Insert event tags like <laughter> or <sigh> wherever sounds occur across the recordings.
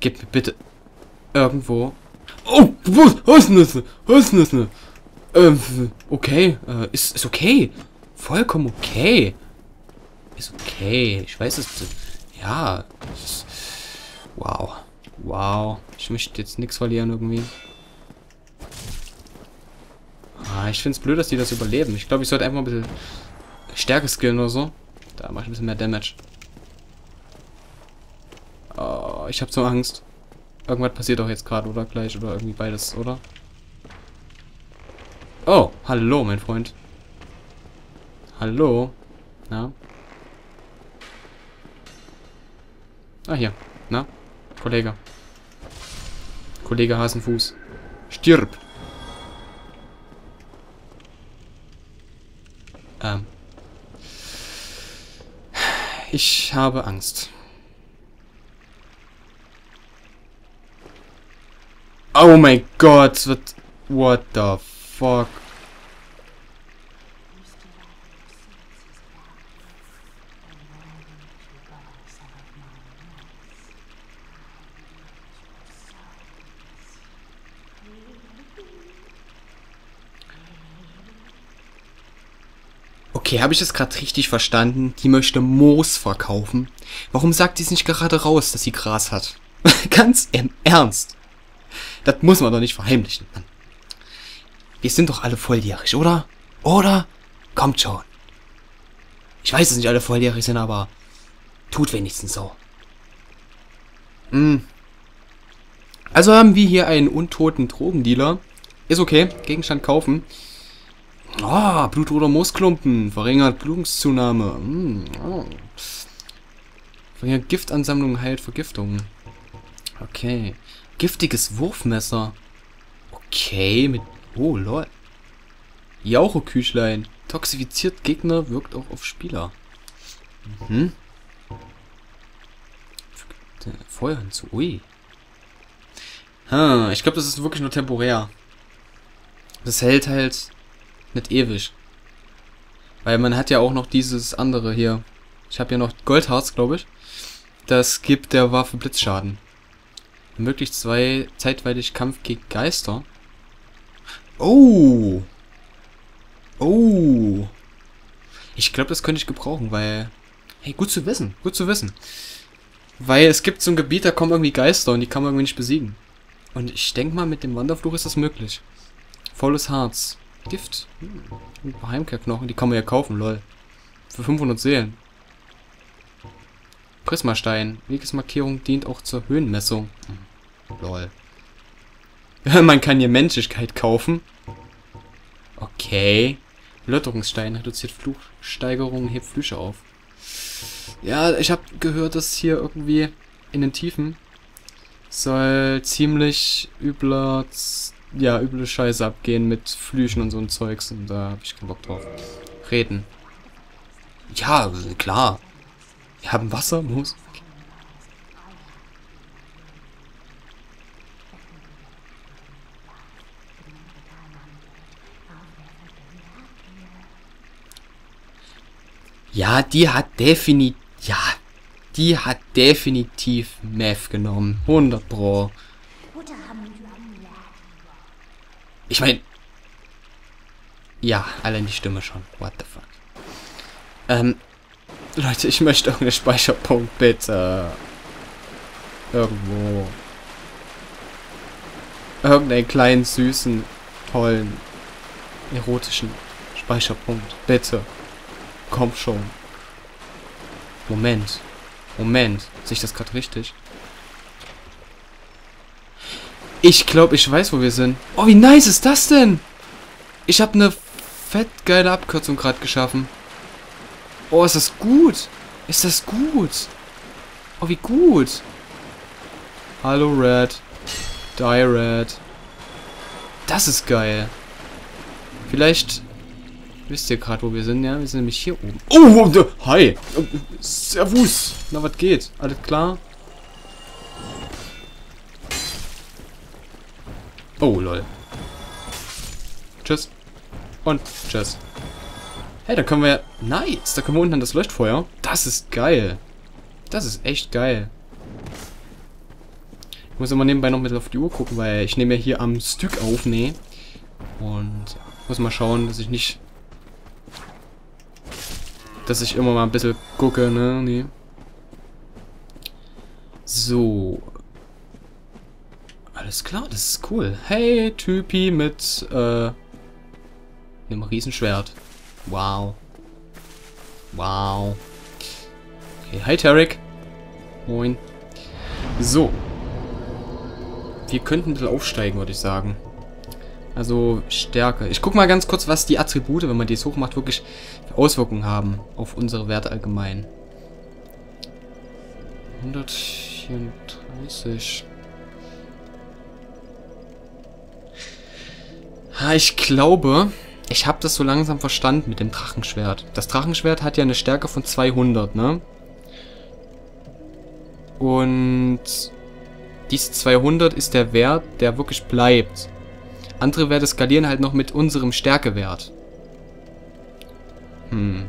Gib mir bitte irgendwo. Oh, ist das? Ähm, okay, äh, ist, ist okay. Vollkommen okay. Ist okay. Ich weiß es. Ja. Ist, wow. Wow. Ich möchte jetzt nichts verlieren irgendwie. Ah, ich finde es blöd, dass die das überleben. Ich glaube, ich sollte einfach ein bisschen Stärke skillen oder so. Da mache ich ein bisschen mehr Damage. Ich habe so Angst. Irgendwas passiert doch jetzt gerade, oder? Gleich, oder irgendwie beides, oder? Oh, hallo, mein Freund. Hallo. Na? Ah, hier. Na? Kollege. Kollege Hasenfuß. Stirb. Ähm. Ich habe Angst. Oh mein Gott, what, what the fuck? Okay, habe ich das gerade richtig verstanden? Die möchte Moos verkaufen. Warum sagt die es nicht gerade raus, dass sie Gras hat? <laughs> Ganz im Ernst. Das muss man doch nicht verheimlichen, Mann. Wir sind doch alle volljährig, oder? Oder? Kommt schon. Ich weiß, dass nicht alle volljährig sind, aber tut wenigstens so. Hm. Also haben wir hier einen untoten Drogendealer. Ist okay. Gegenstand kaufen. Ah, Blut- oder Moosklumpen. Verringert Blutungszunahme. Hm. Oh. Verringert Giftansammlung, heilt Vergiftung. Okay. Giftiges Wurfmesser. Okay, mit... Oh, lol. Jaucheküchlein. Toxifiziert Gegner, wirkt auch auf Spieler. Mhm. Feuer hinzu. Ui. Hm, ich glaube, das ist wirklich nur temporär. Das hält halt nicht ewig. Weil man hat ja auch noch dieses andere hier. Ich habe ja noch Goldharz, glaube ich. Das gibt der Waffe Blitzschaden. Ermöglicht zwei zeitweilig Kampf gegen Geister. Oh. Oh. Ich glaube, das könnte ich gebrauchen, weil... Hey, gut zu wissen. Gut zu wissen. Weil es gibt so ein Gebiet, da kommen irgendwie Geister und die kann man irgendwie nicht besiegen. Und ich denke mal, mit dem Wanderfluch ist das möglich. Volles Harz. Gift. Hm. Ein paar Heimkehrknochen, die kann man ja kaufen, lol. Für 500 Seelen. Prismastein. Wegesmarkierung dient auch zur Höhenmessung. Hm. Lol. <laughs> man kann hier Menschlichkeit kaufen. Okay. Lotterungsstein reduziert Fluchsteigerung, hebt Flüche auf. Ja, ich habe gehört, dass hier irgendwie in den Tiefen soll ziemlich übler, ja, üble Scheiße abgehen mit Flüchen und so ein Zeugs. Und da habe ich keinen Bock drauf. Reden. Ja, klar. Wir haben Wasser, muss. Ja, die hat definitiv... Ja, die hat definitiv Meth genommen. 100 Pro. Ich meine... Ja, allein die Stimme schon. What the fuck. Ähm... Leute, ich möchte irgendeinen Speicherpunkt, bitte. Irgendwo. Irgendeinen kleinen, süßen, tollen, erotischen Speicherpunkt. Bitte. Komm schon. Moment. Moment. Sehe ich das gerade richtig? Ich glaube, ich weiß, wo wir sind. Oh, wie nice ist das denn? Ich habe eine fett geile Abkürzung gerade geschaffen. Oh, ist das gut? Ist das gut? Oh, wie gut. Hallo, Red. Die Red. Das ist geil. Vielleicht wisst ihr gerade, wo wir sind, ja? Wir sind nämlich hier oben. Oh, hi. Servus. Na, was geht? Alles klar? Oh, lol. Tschüss. Und tschüss. Hey, da können wir... Nice! Da können wir unten an das Leuchtfeuer. Das ist geil. Das ist echt geil. Ich muss immer nebenbei noch mit auf die Uhr gucken, weil ich nehme ja hier am Stück auf, nee. Und ja, muss mal schauen, dass ich nicht... Dass ich immer mal ein bisschen gucke, ne? Nee. So. Alles klar, das ist cool. Hey, Typi mit, äh, einem Riesenschwert. Wow. Wow. Okay, hi Tarek. Moin. So. Wir könnten ein bisschen aufsteigen, würde ich sagen. Also Stärke. Ich gucke mal ganz kurz, was die Attribute, wenn man die jetzt hochmacht, wirklich Auswirkungen haben auf unsere Werte allgemein. 134. Ha, ich glaube, ich habe das so langsam verstanden mit dem Drachenschwert. Das Drachenschwert hat ja eine Stärke von 200, ne? Und diese 200 ist der Wert, der wirklich bleibt. Andere Werte skalieren halt noch mit unserem Stärkewert. Hm.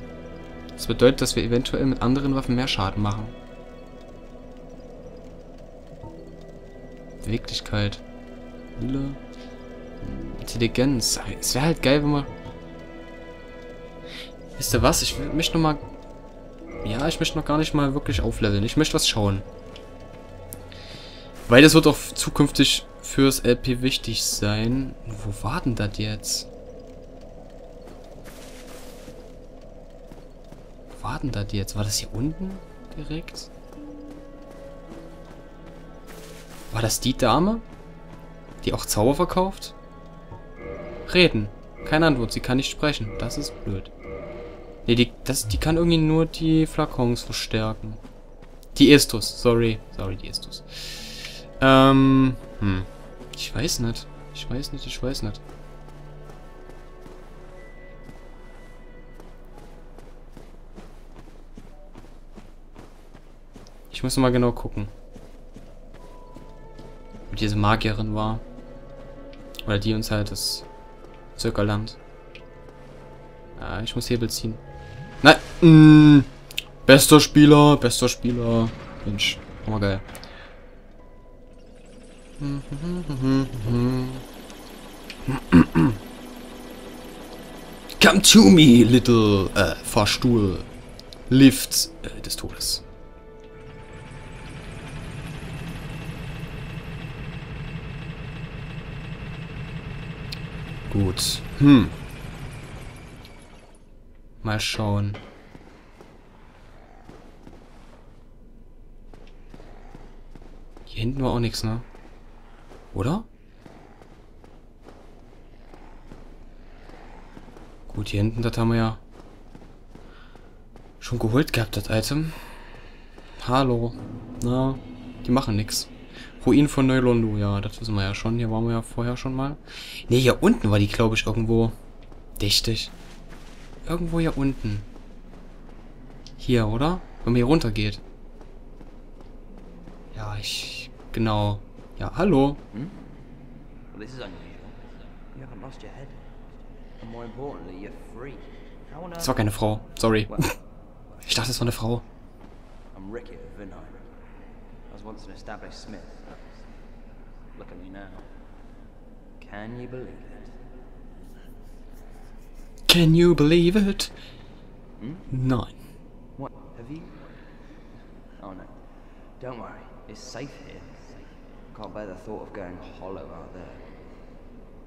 Das bedeutet, dass wir eventuell mit anderen Waffen mehr Schaden machen. Beweglichkeit. Wille. Intelligenz. Es wäre halt geil, wenn man... Wisst ihr was? Ich möchte noch mal... Ja, ich möchte noch gar nicht mal wirklich aufleveln. Ich möchte was schauen. Weil das wird auch zukünftig fürs LP wichtig sein. Wo war denn das jetzt? Wo war denn das jetzt? War das hier unten direkt? War das die Dame? Die auch Zauber verkauft? Reden. Keine Antwort, sie kann nicht sprechen. Das ist blöd. Ne, die, die kann irgendwie nur die Flakons verstärken. Die Estus, sorry. Sorry, die Estus. Ähm, hm. Ich weiß nicht. Ich weiß nicht, ich weiß nicht. Ich muss mal genau gucken. Wie diese Magierin war. Oder die uns halt das Zirkelland. Ja, ich muss Hebel ziehen. Nein! Mh, bester Spieler, bester Spieler. Mensch, mal geil. Come to me, little äh, Fahrstuhl. Lift äh, des Todes. Gut. Hm. Mal schauen. Hier hinten war auch nichts, ne? Oder? Gut, hier hinten, das haben wir ja schon geholt gehabt, das Item. Hallo. Na, die machen nichts. Ruin von Neulondo, ja, das wissen wir ja schon. Hier waren wir ja vorher schon mal. Ne, hier unten war die, glaube ich, irgendwo. Dichtig. Irgendwo hier unten. Hier, oder? Wenn man hier runter geht. Ja, ich... Genau. Ja, hallo. Hm? Well, this is unusual. You haven't lost your head. And more importantly, you're free. Das war keine Frau. Sorry. <laughs> ich dachte, es war eine Frau. I'm Ricky of Vinheim. I was once an established smith. Look at me now. Can you believe it? Can you believe it? Hmm? Nine. What? Have you? Oh no. Don't worry. It's safe here. Can't bear the thought of going hollow out there.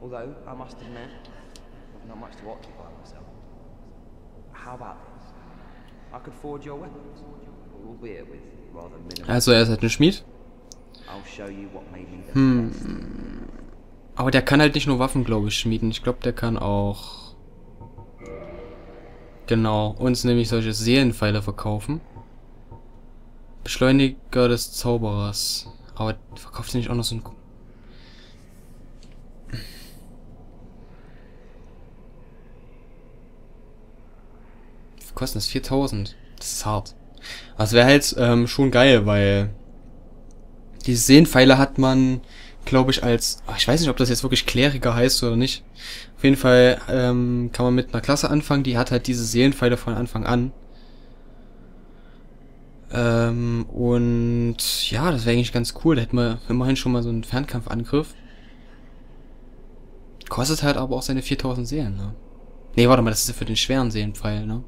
Although, I must admit, I've not much to occupy myself. How about this? I could forge your weapons, albeit with rather minimal... Also er ist halt ein Schmied. Hm. Aber der kann halt nicht nur Waffen, glaube ich, schmieden. Ich glaube, der kann auch... Genau, uns nämlich solche Seelenpfeile verkaufen. Beschleuniger des Zauberers. Aber verkauft nicht auch noch so ein... Wie kostet das? 4000. Das ist hart. Es wäre halt ähm, schon geil, weil die Sehenpfeile hat man, glaube ich, als... Ich weiß nicht, ob das jetzt wirklich Kleriker heißt oder nicht. Auf jeden Fall ähm, kann man mit einer Klasse anfangen, die hat halt diese Seelenpfeile von Anfang an. Ähm, und ja, das wäre eigentlich ganz cool. Da hätten wir immerhin schon mal so einen Fernkampfangriff. Kostet halt aber auch seine 4000 Seelen, ne? Ne, warte mal, das ist ja für den schweren Seelenpfeil, ne?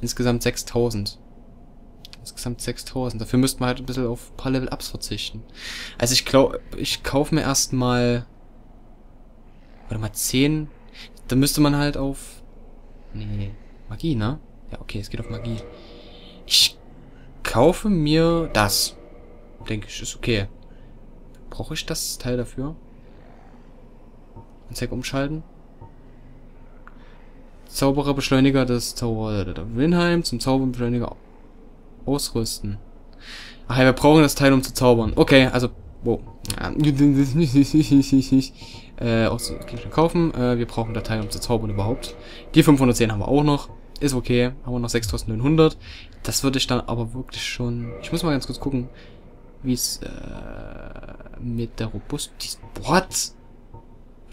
Insgesamt 6000. Insgesamt 6000. Dafür müssten wir halt ein bisschen auf ein paar Level-Ups verzichten. Also ich glaube, ich kaufe mir erstmal... Warte mal, 10... Dann müsste man halt auf... Nee, Magie, ne? Ja, okay, es geht auf Magie. Ich kaufe mir das. Denke ich, ist okay. Brauche ich das Teil dafür? Anzeige umschalten. Zaubererbeschleuniger des Zauberer Winheim zum Zauberbeschleuniger ausrüsten. Ach ja, wir brauchen das Teil, um zu zaubern. Okay, also, wow. <laughs> äh, auch so, okay, kaufen. Äh, wir brauchen das Teil, um zu zaubern überhaupt. Die 510 haben wir auch noch. Ist okay. Haben wir noch 6900. Das würde ich dann aber wirklich schon... Ich muss mal ganz kurz gucken, wie es äh, mit der Robustität... What?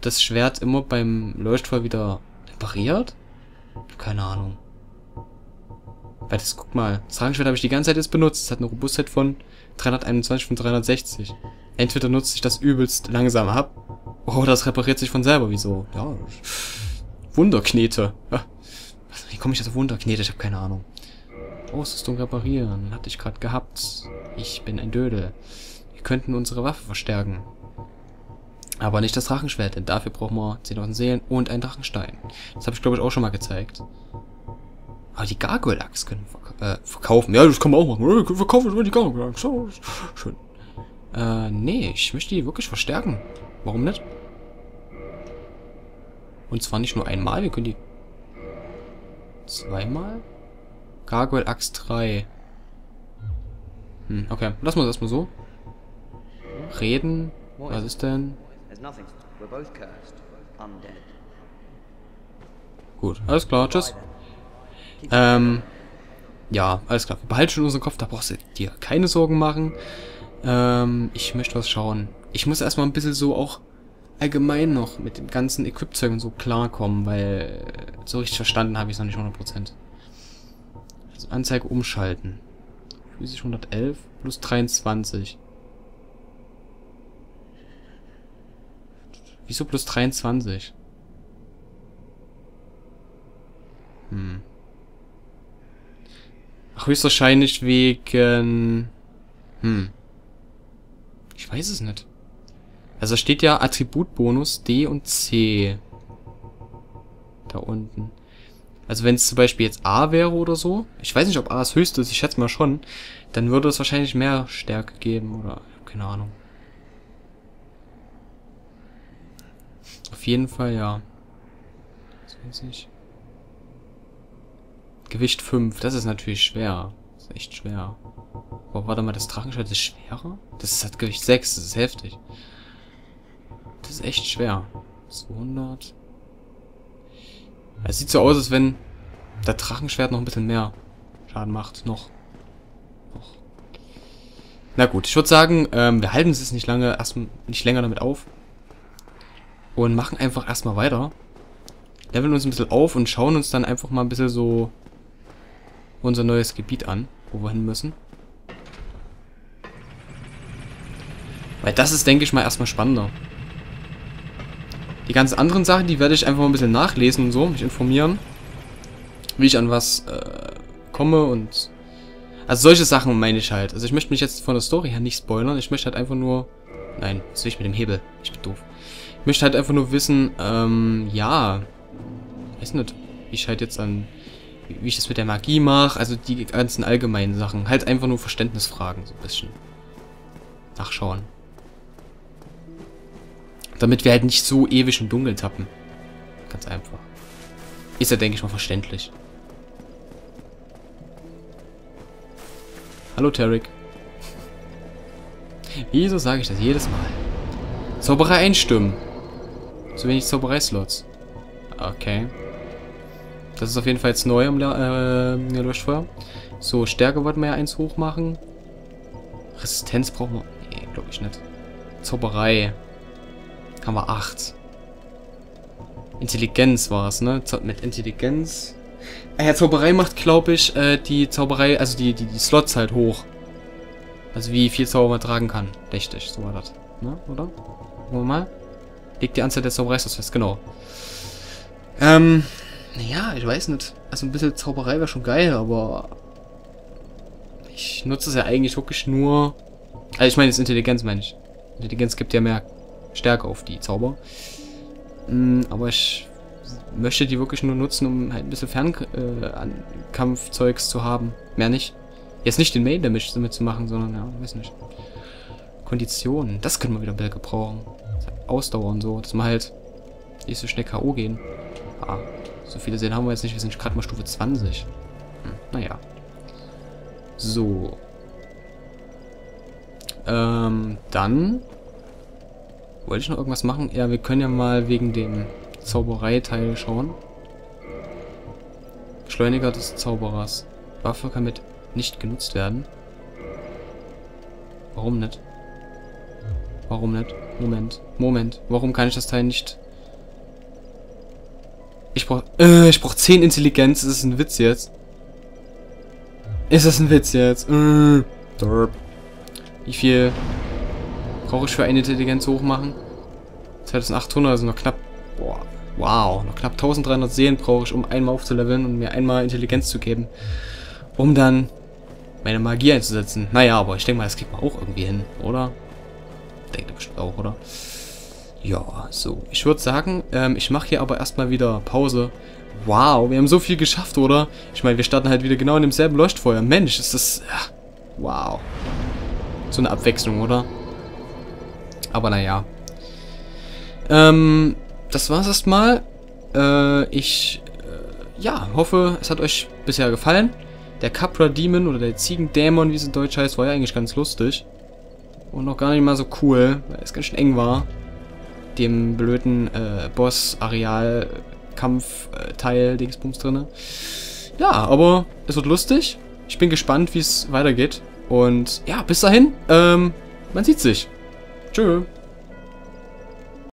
Das Schwert immer beim Leuchtfeuer wieder repariert? Keine Ahnung. Weil das, guck mal, das Rangschwert habe ich die ganze Zeit jetzt benutzt. Es hat eine Robustheit von 321 von 360. Entweder nutze ich das übelst langsam ab, oder das repariert sich von selber. Wieso? Ja, Wunderknete. Ja. Komme ich das auf Wunderknete? Ich habe keine Ahnung. Ausrüstung reparieren. Hatte ich gerade gehabt. Ich bin ein Dödel. Wir könnten unsere Waffe verstärken. Aber nicht das Drachenschwert, denn dafür brauchen wir 10.000 Seelen und einen Drachenstein. Das habe ich, glaube ich, auch schon mal gezeigt. Aber die Gargoyle-Axt können wir äh, verkaufen. Ja, das kann man auch machen. Wir verkaufen die Gargoyle-Axt. Schön. Äh, nee, ich möchte die wirklich verstärken. Warum nicht? Und zwar nicht nur einmal, wir können die zweimal? Gargoyle Axt 3. Hm, okay. Lassen wir das erstmal so. Reden. Was ist denn? Gut, alles klar, tschüss. Ähm, ja, alles klar. Behalt schon unseren Kopf, da brauchst du dir keine Sorgen machen. Ähm, ich möchte was schauen. Ich muss erstmal ein bisschen so auch allgemein noch mit dem ganzen Equipzeug und so klarkommen, weil so richtig verstanden habe ich es noch nicht 100%. Also Anzeige umschalten. Physisch 111 plus 23. Wieso plus 23? Hm. Ach, höchstwahrscheinlich wegen... Hm. Ich weiß es nicht. Also steht ja Attributbonus D und C. Da unten. Also wenn es zum Beispiel jetzt A wäre oder so, ich weiß nicht, ob A das höchste ist, ich schätze mal schon, dann würde es wahrscheinlich mehr Stärke geben oder keine Ahnung. Auf jeden Fall, ja. Das weiß ich. Gewicht 5, das ist natürlich schwer. Das ist echt schwer. Aber warte mal, das Drachenschwert ist schwerer? Das hat Gewicht 6, das ist heftig. Das ist echt schwer. 200. Es sieht so aus, als wenn der Drachenschwert noch ein bisschen mehr Schaden macht. Noch. noch. Na gut, ich würde sagen, ähm, wir halten es jetzt nicht lange, erst nicht länger damit auf. Und machen einfach erstmal weiter. Leveln uns ein bisschen auf und schauen uns dann einfach mal ein bisschen so unser neues Gebiet an, wo wir hin müssen. Weil das ist, denke ich mal, erstmal spannender. Die ganzen anderen Sachen, die werde ich einfach mal ein bisschen nachlesen und so, mich informieren. Wie ich an was äh, komme und... Also solche Sachen meine ich halt. Also ich möchte mich jetzt von der Story her nicht spoilern. Ich möchte halt einfach nur... Nein, was will ich mit dem Hebel? Ich bin doof. Ich möchte halt einfach nur wissen, ähm, ja... Weiß nicht, wie ich halt jetzt an... Wie ich das mit der Magie mache. Also die ganzen allgemeinen Sachen. Halt einfach nur Verständnisfragen, so ein bisschen. Nachschauen. Damit wir halt nicht so ewig im Dunkeln tappen. Ganz einfach. Ist ja, denke ich mal, verständlich. Hallo, Tarek. <laughs> Wieso sage ich das jedes Mal? Zauberei einstimmen. Zu wenig Zauberei-Slots. Okay. Das ist auf jeden Fall jetzt neu am äh, Leuchtfeuer. So, Stärke wollten wir ja eins hoch machen. Resistenz brauchen wir... Nee, glaube ich nicht. Zauberei. Haben wir 8. Intelligenz war es, ne? Mit Intelligenz ja, Zauberei macht, glaube ich, äh, die Zauberei, also die, die, die Slots halt hoch. Also wie viel Zauber man tragen kann. Richtig, so war das. Ne? Oder? Gucken wir mal. Legt die Anzahl der Zaubereistos fest, genau. Ähm, naja, ich weiß nicht. Also ein bisschen Zauberei wäre schon geil, aber ich nutze es ja eigentlich wirklich nur... Also ich meine, das Intelligenz meine ich. Intelligenz gibt ja mehr Stärke auf die Zauber. Mm, aber ich möchte die wirklich nur nutzen, um halt ein bisschen Fernkampfzeugs äh, zu haben. Mehr nicht. Jetzt nicht den Main Damage damit zu machen, sondern ja, weiß nicht. Konditionen, das können wir wieder bisschen gebrauchen. Ausdauer und so, dass wir halt nicht so schnell K.O. gehen. Ah, so viele sehen haben wir jetzt nicht, wir sind gerade mal Stufe 20. Hm, naja. So. Ähm, dann wollte ich noch irgendwas machen? Ja, wir können ja mal wegen dem Zaubereiteil schauen. Beschleuniger des Zauberers. Waffe kann mit nicht genutzt werden. Warum nicht? Warum nicht? Moment. Moment. Warum kann ich das Teil nicht... Ich brauch... Äh, ich brauch 10 Intelligenz. Ist das ein Witz jetzt? Ist das ein Witz jetzt? Äh, derp. Wie viel brauche ich für eine Intelligenz hochmachen? 2800, also noch knapp... Boah. Wow. Noch knapp 1300 Seelen brauche ich, um einmal aufzuleveln und mir einmal Intelligenz zu geben. Um dann meine Magie einzusetzen. Naja, aber ich denke mal, das kriegt man auch irgendwie hin, oder? Denkt ihr bestimmt auch, oder? Ja, so. Ich würde sagen, ähm, ich mache hier aber erstmal wieder Pause. Wow, wir haben so viel geschafft, oder? Ich meine, wir starten halt wieder genau in demselben Leuchtfeuer. Mensch, ist das... Wow. So eine Abwechslung, oder? Aber naja. Ähm, das war's erstmal. Äh, ich, äh, ja, hoffe, es hat euch bisher gefallen. Der Capra Demon oder der Ziegendämon, wie es in Deutsch heißt, war ja eigentlich ganz lustig. Und noch gar nicht mal so cool, weil es ganz schön eng war. Dem blöden äh, Boss-Areal-Kampf-Teil Dingsbums drinne. Ja, aber es wird lustig. Ich bin gespannt, wie es weitergeht. Und ja, bis dahin, ähm, man sieht sich. Tschüss.